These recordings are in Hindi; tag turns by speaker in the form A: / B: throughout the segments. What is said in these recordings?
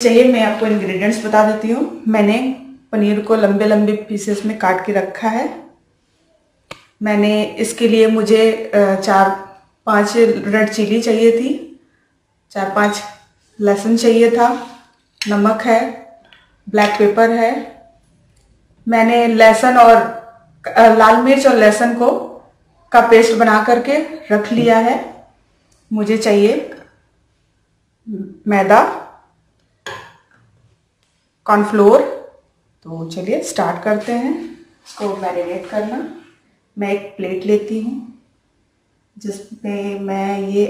A: चाहिए, मैं आपको इंग्रेडिएंट्स बता देती हूँ। मैंने पनीर को लंबे लंबे पीसेस में काट के रखा है। मैंने इसके लिए मुझे चार, पाँच रेड चिली चाहिए थी। चार, पाँच लहसुन चाहिए था। नमक है ब्लैक पेपर है। मैंने लहसुन और लाल मिर्च और लहसुन को, का पेस्ट बना करके रख लिया है। मुझे चाहिए मैदा। कॉर्नफ्लोर। तो चलिए स्टार्ट करते हैं। इसको मैरिनेट करना। मैं एक प्लेट लेती हूँ, जिसमें मैं ये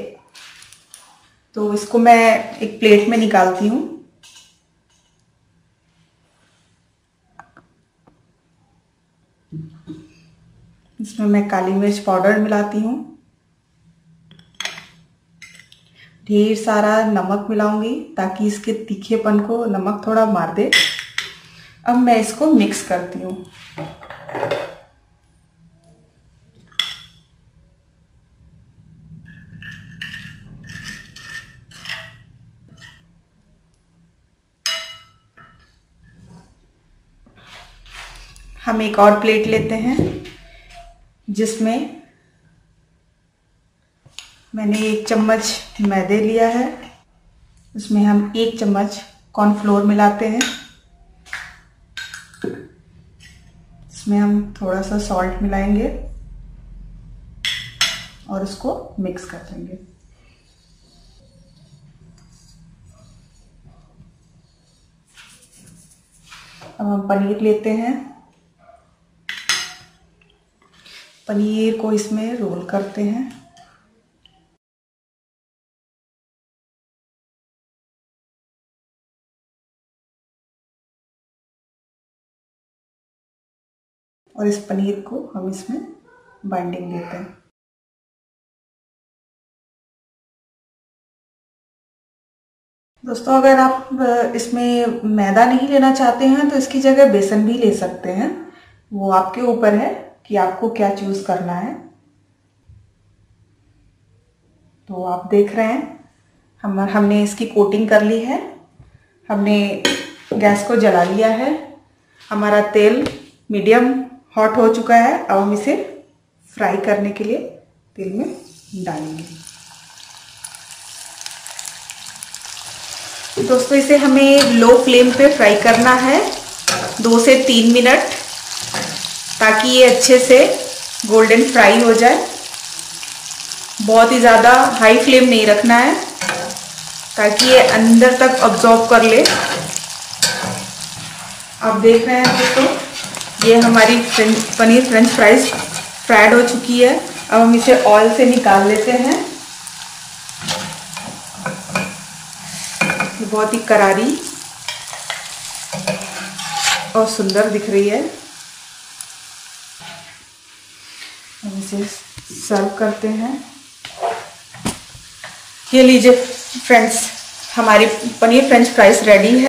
A: तो इसको मैं एक प्लेट में निकालती हूँ। इसमें मैं काली मिर्च पाउडर मिलाती हूँ। ढेर सारा नमक मिलाऊँगी ताकि इसके तीखेपन को नमक थोड़ा मार दे। अब मैं इसको मिक्स करती हूँ। हम एक और प्लेट लेते हैं, जिसमें मैंने एक चम्मच मैदे लिया है। उसमें हम एक चम्मच कॉर्नफ्लोर मिलाते हैं। इसमें हम थोड़ा सा सॉल्ट मिलाएँगे और उसको मिक्स कर देंगे। अब हम पनीर लेते हैं। पनीर को इसमें रोल करते हैं। और इस पनीर को हम इसमें बाइंडिंग देते हैं। दोस्तों, अगर आप इसमें मैदा नहीं लेना चाहते हैं तो इसकी जगह बेसन भी ले सकते हैं। वो आपके ऊपर है कि आपको क्या चूज़ करना है। तो आप देख रहे हैं, हम, हमने इसकी कोटिंग कर ली है। हमने गैस को जला लिया है। हमारा तेल मीडियम हॉट हो चुका है। अब हम इसे फ्राई करने के लिए तेल में डालेंगे। दोस्तों, इसे हमें लो फ्लेम पे फ्राई करना है। दो से तीन मिनट, ताकि ये अच्छे से गोल्डन फ्राई हो जाए। बहुत ही ज़्यादा हाई फ्लेम नहीं रखना है, ताकि ये अंदर तक ऑब्जॉर्व कर ले। आप देख रहे हैं दोस्तों ये हमारी पनीर फ्रेंच फ्राइज फ्राइड हो चुकी है। अब हम इसे ऑयल से निकाल लेते हैं। बहुत ही करारी और सुंदर दिख रही है। हम इसे सर्व करते हैं। ये लीजिए फ्रेंड्स हमारी पनीर फ्रेंच फ्राइज रेडी है।